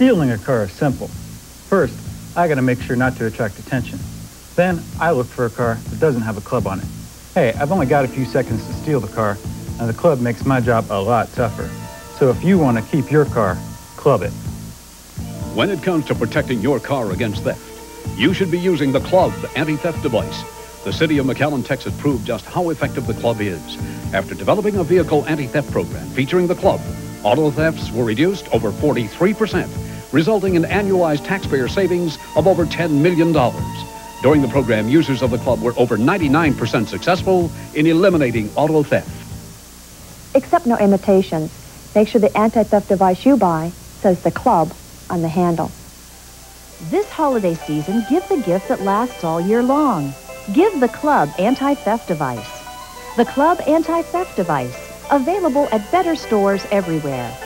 Stealing a car is simple. First, I gotta make sure not to attract attention. Then, I look for a car that doesn't have a club on it. Hey, I've only got a few seconds to steal the car, and the club makes my job a lot tougher. So if you want to keep your car, club it. When it comes to protecting your car against theft, you should be using the Club anti-theft device. The city of McAllen, Texas proved just how effective the Club is. After developing a vehicle anti-theft program featuring the Club, auto thefts were reduced over 43%, resulting in annualized taxpayer savings of over $10 million. During the program, users of the club were over 99% successful in eliminating auto theft. Accept no imitations. Make sure the anti-theft device you buy says the club on the handle. This holiday season, give the gift that lasts all year long. Give the Club Anti-Theft Device. The Club Anti-Theft Device, available at better stores everywhere.